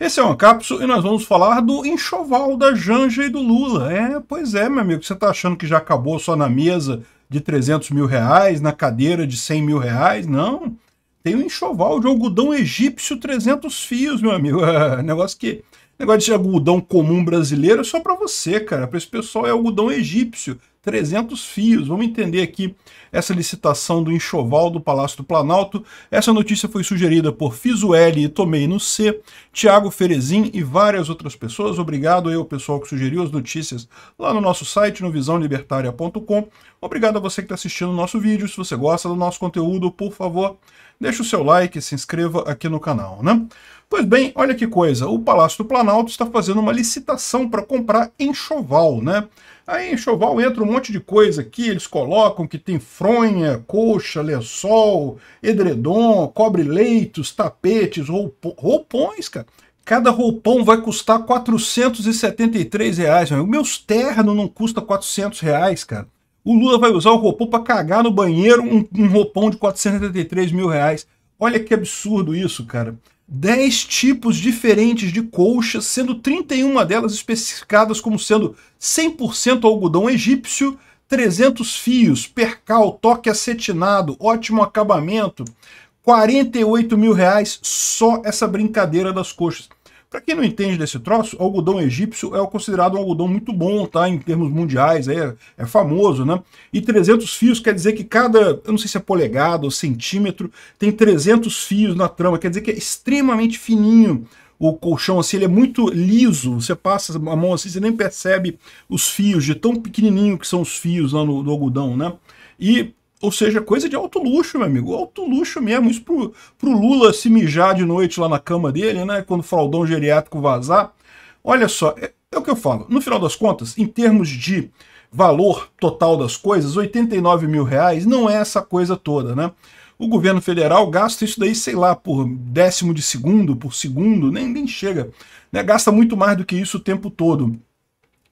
Esse é uma cápsula e nós vamos falar do enxoval da Janja e do Lula. É, pois é, meu amigo, você tá achando que já acabou só na mesa de 300 mil reais, na cadeira de 100 mil reais? Não, tem um enxoval de algodão egípcio 300 fios, meu amigo. É, negócio que... Negócio de algodão comum brasileiro é só para você, cara. Para esse pessoal é algodão egípcio. 300 fios. Vamos entender aqui essa licitação do enxoval do Palácio do Planalto. Essa notícia foi sugerida por Fisueli e Tomei no C, Tiago Ferezin e várias outras pessoas. Obrigado aí ao pessoal que sugeriu as notícias lá no nosso site, no visãolibertaria.com. Obrigado a você que está assistindo o nosso vídeo. Se você gosta do nosso conteúdo, por favor, deixe o seu like e se inscreva aqui no canal, né? Pois bem, olha que coisa, o Palácio do Planalto está fazendo uma licitação para comprar enxoval, né? Aí enxoval entra um monte de coisa aqui, eles colocam que tem fronha, coxa, lençol, edredom, cobre-leitos, tapetes, roupões, cara. Cada roupão vai custar 473 reais. O meus terno não custa 400 reais, cara. O Lula vai usar o roupão para cagar no banheiro, um, um roupão de 473 mil reais. Olha que absurdo isso, cara. 10 tipos diferentes de colchas, sendo 31 delas especificadas como sendo 100% algodão egípcio, 300 fios, percal, toque acetinado, ótimo acabamento, 48 mil reais só essa brincadeira das coxas. Para quem não entende desse troço, o algodão egípcio é considerado um algodão muito bom, tá? Em termos mundiais, é, é famoso, né? E 300 fios quer dizer que cada, eu não sei se é polegada ou centímetro, tem 300 fios na trama, quer dizer que é extremamente fininho o colchão, assim, ele é muito liso, você passa a mão assim, você nem percebe os fios, de tão pequenininho que são os fios lá no, no algodão, né? E ou seja, coisa de alto luxo, meu amigo. Alto luxo mesmo. Isso pro, pro Lula se mijar de noite lá na cama dele, né? Quando o fraldão geriátrico vazar. Olha só, é, é o que eu falo. No final das contas, em termos de valor total das coisas, 89 mil reais não é essa coisa toda, né? O governo federal gasta isso daí, sei lá, por décimo de segundo, por segundo, nem, nem chega. Né? Gasta muito mais do que isso o tempo todo.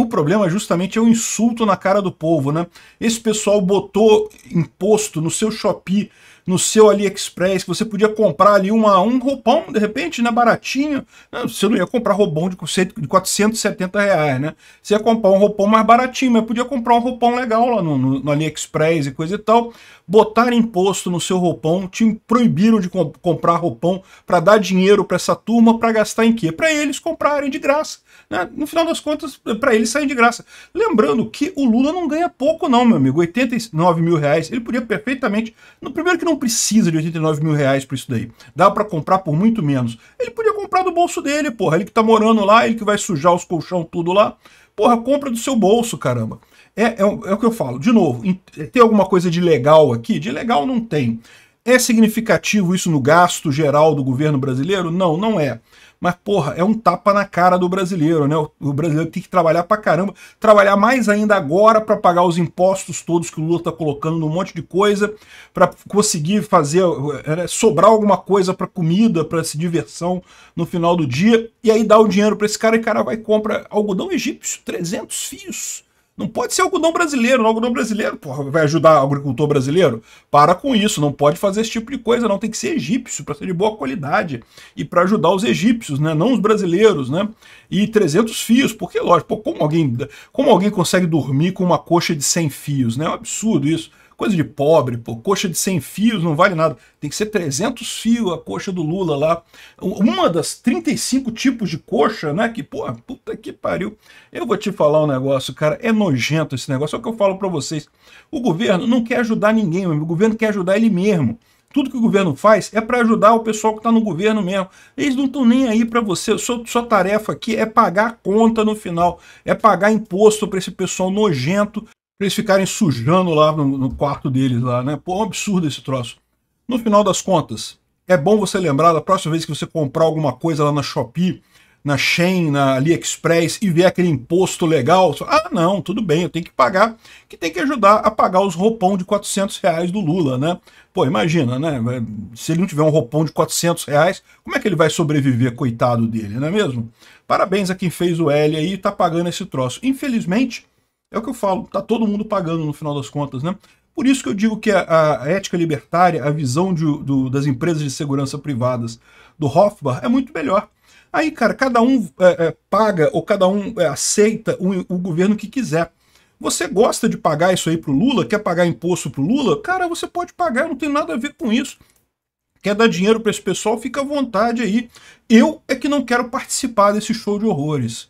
O problema justamente é o insulto na cara do povo, né? Esse pessoal botou imposto no seu Shopee no seu AliExpress, que você podia comprar ali uma, um roupão, de repente, né, baratinho. Né, você não ia comprar roupão de, de 470 reais, né? Você ia comprar um roupão mais baratinho, mas podia comprar um roupão legal lá no, no, no AliExpress e coisa e tal. Botar imposto no seu roupão, te proibiram de comp comprar roupão para dar dinheiro para essa turma para gastar em quê? Para eles comprarem de graça. Né? No final das contas, para eles saem de graça. Lembrando que o Lula não ganha pouco não, meu amigo. 89 mil reais. Ele podia perfeitamente... No primeiro que não precisa de 89 mil reais por isso daí. Dá para comprar por muito menos. Ele podia comprar do bolso dele, porra. Ele que tá morando lá, ele que vai sujar os colchão tudo lá. Porra, compra do seu bolso, caramba. É, é, é o que eu falo. De novo, tem alguma coisa de legal aqui? De legal não tem. É significativo isso no gasto geral do governo brasileiro? Não, não é. Mas, porra, é um tapa na cara do brasileiro, né? O brasileiro tem que trabalhar pra caramba, trabalhar mais ainda agora para pagar os impostos todos que o Lula tá colocando num monte de coisa, para conseguir fazer, é, sobrar alguma coisa para comida, para se diversão no final do dia, e aí dá o dinheiro para esse cara e o cara vai e compra algodão egípcio, 300 fios. Não pode ser algodão brasileiro, não algodão brasileiro, porra, vai ajudar o agricultor brasileiro? Para com isso, não pode fazer esse tipo de coisa, não, tem que ser egípcio, para ser de boa qualidade, e para ajudar os egípcios, né, não os brasileiros, né, e 300 fios, porque, lógico, pô, como, alguém, como alguém consegue dormir com uma coxa de 100 fios, né, é um absurdo isso, Coisa de pobre, pô. Coxa de 100 fios não vale nada. Tem que ser 300 fios a coxa do Lula lá. Uma das 35 tipos de coxa, né? Que, pô, puta que pariu. Eu vou te falar um negócio, cara. É nojento esse negócio. É o que eu falo para vocês. O governo não quer ajudar ninguém, o governo quer ajudar ele mesmo. Tudo que o governo faz é para ajudar o pessoal que está no governo mesmo. Eles não estão nem aí para você. Sua, sua tarefa aqui é pagar a conta no final. É pagar imposto para esse pessoal nojento para eles ficarem sujando lá no, no, quarto deles lá, né? Pô, é um absurdo esse troço. No final das contas, é bom você lembrar da próxima vez que você comprar alguma coisa lá na Shopee, na Shein, na AliExpress e ver aquele imposto legal, ah, não, tudo bem, eu tenho que pagar, que tem que ajudar a pagar os roupão de 400 reais do Lula, né? Pô, imagina, né? Se ele não tiver um roupão de 400 reais, como é que ele vai sobreviver, coitado dele, não é mesmo? Parabéns a quem fez o L aí e tá pagando esse troço. Infelizmente, é o que eu falo, tá todo mundo pagando no final das contas, né? Por isso que eu digo que a, a ética libertária, a visão de, do, das empresas de segurança privadas do Hofbauer é muito melhor. Aí, cara, cada um é, é, paga ou cada um é, aceita o, o governo que quiser. Você gosta de pagar isso aí pro Lula? Quer pagar imposto pro Lula? Cara, você pode pagar, não tem nada a ver com isso. Quer dar dinheiro para esse pessoal? Fica à vontade aí. Eu é que não quero participar desse show de horrores.